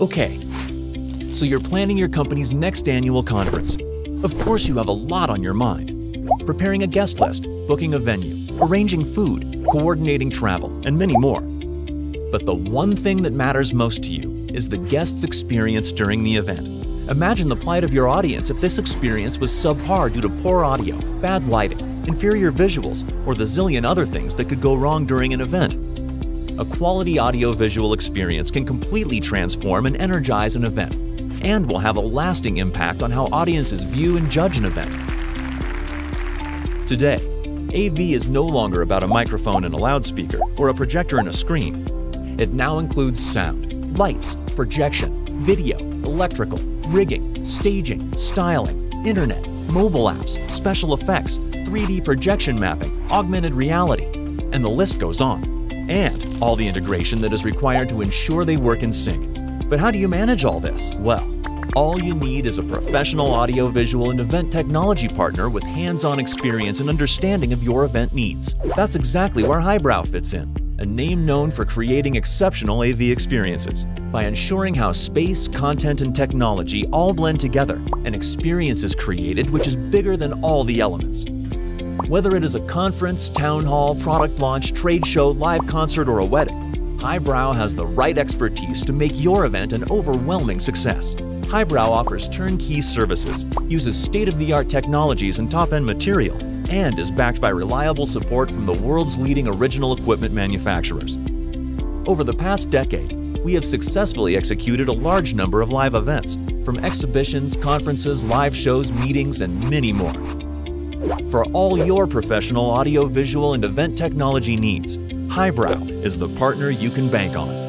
Okay, so you're planning your company's next annual conference. Of course, you have a lot on your mind preparing a guest list, booking a venue, arranging food, coordinating travel, and many more. But the one thing that matters most to you is the guest's experience during the event. Imagine the plight of your audience if this experience was subpar due to poor audio, bad lighting, inferior visuals, or the zillion other things that could go wrong during an event. A quality audiovisual experience can completely transform and energize an event, and will have a lasting impact on how audiences view and judge an event. Today, AV is no longer about a microphone and a loudspeaker or a projector and a screen. It now includes sound, lights, projection, video, electrical, rigging, staging, styling, internet, mobile apps, special effects, 3D projection mapping, augmented reality, and the list goes on. And all the integration that is required to ensure they work in sync. But how do you manage all this? Well, all you need is a professional audiovisual and event technology partner with hands-on experience and understanding of your event needs. That's exactly where Highbrow fits in, a name known for creating exceptional AV experiences. By ensuring how space, content, and technology all blend together, an experience is created which is bigger than all the elements. Whether it is a conference, town hall, product launch, trade show, live concert, or a wedding, Highbrow has the right expertise to make your event an overwhelming success. Highbrow offers turnkey services, uses state-of-the-art technologies and top-end material, and is backed by reliable support from the world's leading original equipment manufacturers. Over the past decade, we have successfully executed a large number of live events, from exhibitions, conferences, live shows, meetings, and many more. For all your professional audio-visual and event technology needs, Highbrow is the partner you can bank on.